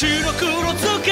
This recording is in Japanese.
白黒つけ